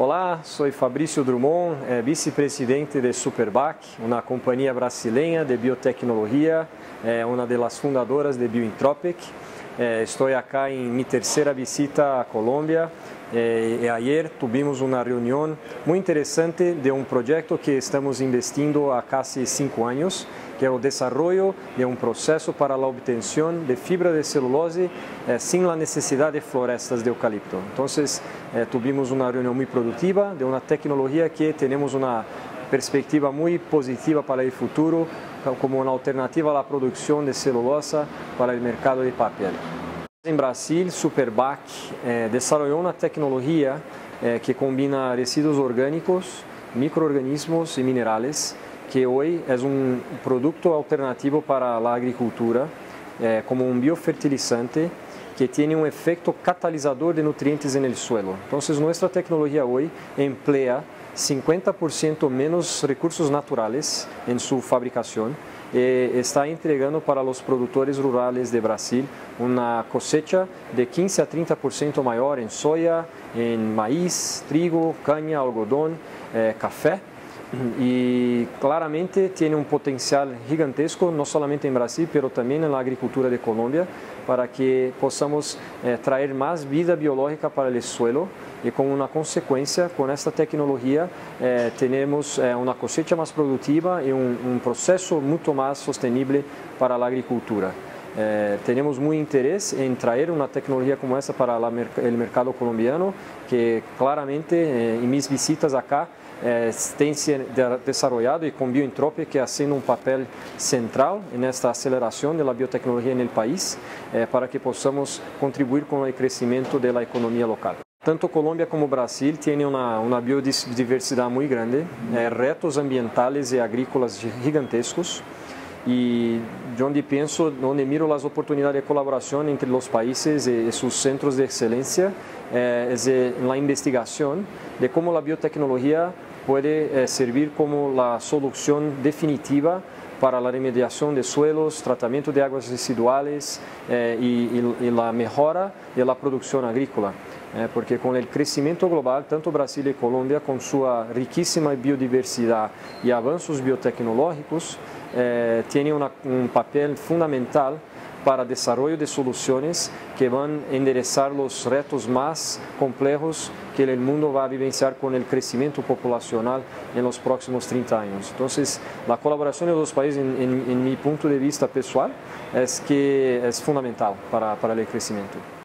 Olá, sou Fabrício Drummond, é vice-presidente de Superbac, uma companhia brasileira de biotecnologia, é uma das fundadoras de Biointropic. É, estou aqui em minha terceira visita à Colômbia e, e ayer tivemos uma reunião muito interessante de um projeto que estamos investindo há quase cinco anos que é o desenvolvimento de um processo para a obtenção de fibra de celulose eh, sem a necessidade de florestas de eucalipto. Então, tivemos uma reunião muito produtiva de uma tecnologia que temos uma perspectiva muito positiva para o futuro como uma alternativa à produção de celulosa para o mercado de papel. Em Brasil, Superbac eh, desenvolveu uma tecnologia eh, que combina resíduos orgânicos, microorganismos e minerais que hoje é um produto alternativo para a agricultura, é, como um biofertilizante que tem um efeito catalisador de nutrientes no suelo. Então, nossa tecnologia hoje emplea 50% menos recursos naturais em sua fabricação e está entregando para os produtores rurais de Brasil uma cosecha de 15 a 30% maior em soja, em maíz, trigo, canha, algodão, eh, café e claramente tem um potencial gigantesco, não somente em Brasil, mas também na agricultura de Colômbia, para que possamos eh, mais vida biológica para o suelo e como uma consequência, com esta tecnologia, eh, eh, uma cosecha mais produtiva e um, processo muito mais sustentável para a agricultura. Eh, temos muito interesse em trazer uma tecnologia como essa para o mercado colombiano, que claramente eh, em minhas visitas acá eh, tem se desenvolvido e com Bioentropia que sendo um papel central nesta aceleração da biotecnologia no país, eh, para que possamos contribuir com o crescimento da economia local. Tanto Colômbia como Brasil têm uma, uma biodiversidade muito grande, eh, retos ambientais e agrícolas gigantescos e onde penso, onde miro as oportunidades de colaboração entre os países e seus centros de excelência, é, é na investigação de como a biotecnologia pode é, servir como a solução definitiva para a remediação de suelos, tratamento de águas residuais eh, e, e, e a melhora da produção agrícola. Eh, porque com o crescimento global, tanto Brasil e Colômbia, com sua riquíssima biodiversidade e avanços biotecnológicos, eh, têm um papel fundamental para desenvolvimento de soluções que vão endereçar os retos mais complexos que o mundo vai vivenciar com o crescimento populacional nos próximos 30 anos. Então, a colaboração dos países, em, em, em meu ponto de vista pessoal, é que é fundamental para, para o crescimento.